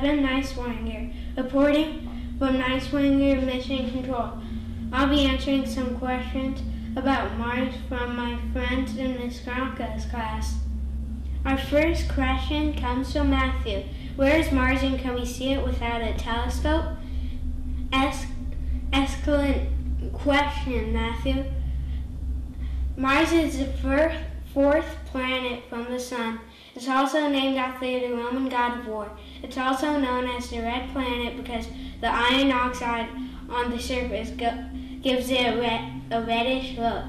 Devin Niswanger, reporting from Niswanger Mission Control. I'll be answering some questions about Mars from my friends in Miss Gronka's class. Our first question comes from Matthew. Where is Mars and can we see it without a telescope? Es- excellent question, Matthew. Mars is the first, fourth planet from the Sun. It's also named after the Roman god of war. It's also known as the red planet because the iron oxide on the surface gives it a, red, a reddish look.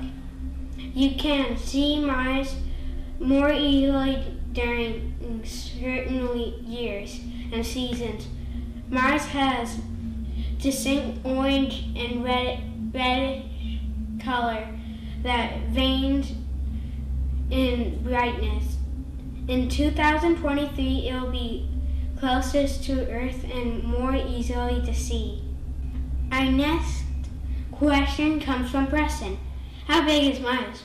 You can see Mars more easily during certain years and seasons. Mars has distinct orange and red, reddish color that varies in brightness. In 2023, it will be closest to Earth and more easily to see. Our next question comes from Preston. How big is Mars?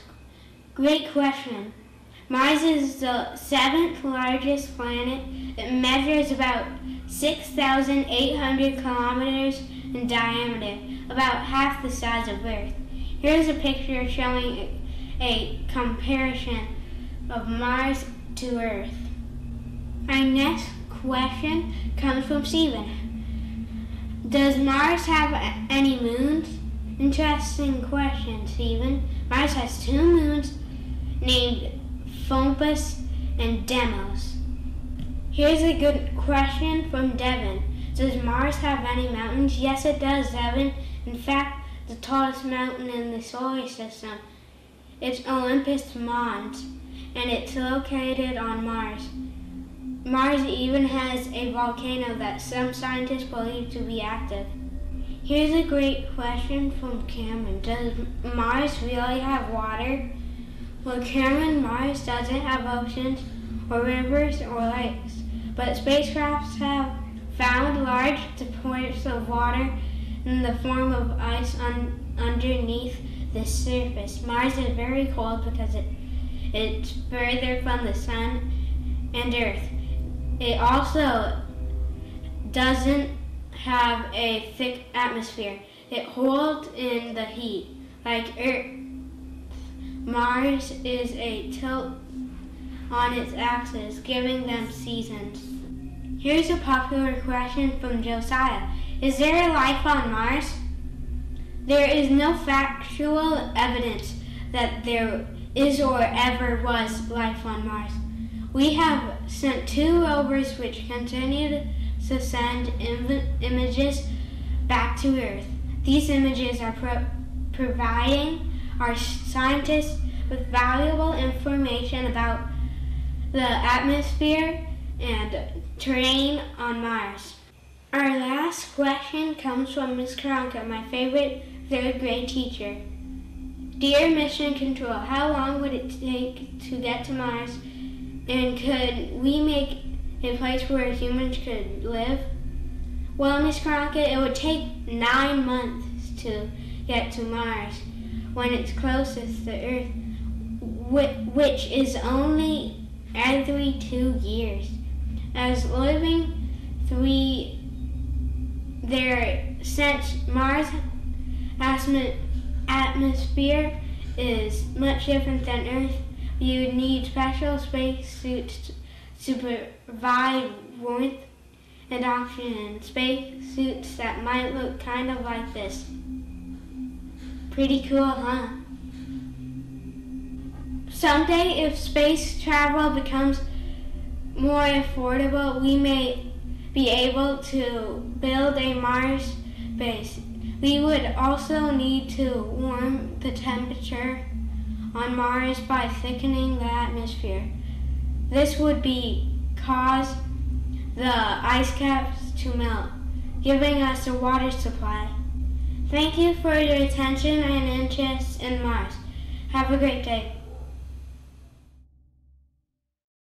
Great question. Mars is the seventh largest planet. It measures about 6,800 kilometers in diameter, about half the size of Earth. Here's a picture showing a comparison of Mars to Earth. Our next question comes from Stephen. Does Mars have any moons? Interesting question, Stephen. Mars has two moons named Phobos and Deimos. Here's a good question from Devin. Does Mars have any mountains? Yes, it does, Devin. In fact, the tallest mountain in the solar system. It's Olympus Mons, and it's located on Mars. Mars even has a volcano that some scientists believe to be active. Here's a great question from Cameron. Does Mars really have water? Well, Cameron, Mars doesn't have oceans or rivers or lakes, but spacecrafts have found large deposits of water in the form of ice un- underneath the surface. Mars is very cold because it it's further from the sun and Earth. It also doesn't have a thick atmosphere. It holds in the heat like Earth. Mars is a tilt on its axis, giving them seasons. Here's a popular question from Josiah. Is there life on Mars? There is no factual evidence that there is or ever was life on Mars. We have sent two rovers which continue to send Im- images back to Earth. These images are pro- providing our scientists with valuable information about the atmosphere and terrain on Mars. Our last question comes from Ms. Karanka, my favorite third grade teacher. Dear Mission Control, how long would it take to get to Mars? And could we make a place where humans could live? Well, Miss Crockett, it would take nine months to get to Mars when it's closest to Earth, which is only every two years. As living three there, since Mars atmosphere is much different than Earth, you need special space suits to provide warmth and oxygen. Space suits that might look kind of like this. Pretty cool, huh? Someday, if space travel becomes more affordable, we may be able to build a Mars base. We would also need to warm the temperature on Mars by thickening the atmosphere. This would be cause the ice caps to melt, giving us a water supply. Thank you for your attention and interest in Mars. Have a great day.